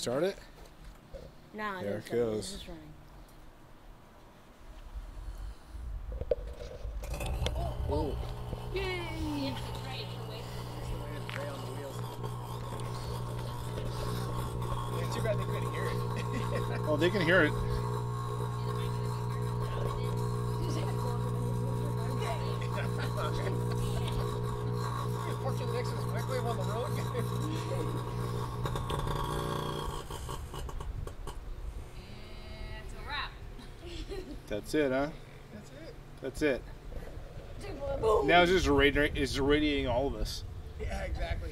you start it? Nah, There it it's running. goes. It's just running. Oh. Yay! It's too bad they couldn't hear it. Oh, they can hear it. That's it, huh? That's it. That's it. Boom. Now it's just radiating, it's irradiating all of us. Yeah, exactly.